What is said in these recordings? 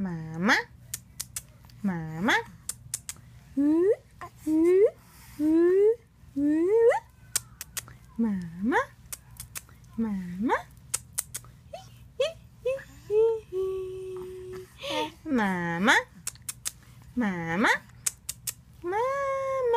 妈妈，妈妈，嗯嗯嗯嗯，妈妈，妈妈，咦咦咦咦，妈妈，妈妈，妈妈。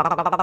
Oh.